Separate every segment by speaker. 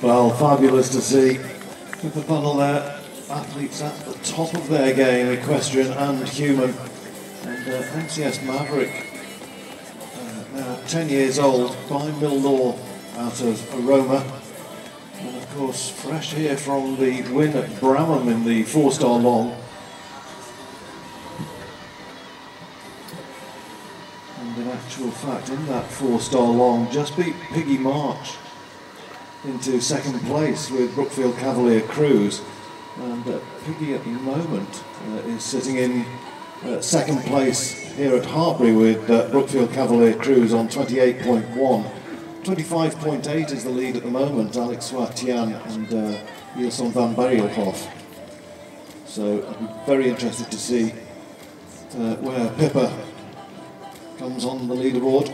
Speaker 1: Well, fabulous to see with the Funnell there. Athletes at the top of their game, equestrian and human. And uh, MCS Maverick, uh, now 10 years old, by Mill Law out of Aroma. And of course, fresh here from the win at Bramham in the four star long. And in actual fact, in that four star long, just beat Piggy March into second place with Brookfield Cavalier Cruise. And uh, Piggy at the moment uh, is sitting in uh, second place here at Hartpury with uh, Brookfield Cavalier Cruise on 28.1. 25.8 is the lead at the moment, Alex Swatian and uh, van Barrielhoff. So be very interested to see uh, where Pippa comes on the leaderboard.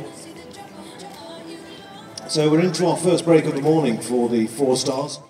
Speaker 1: So we're into our first break of the morning for the four stars.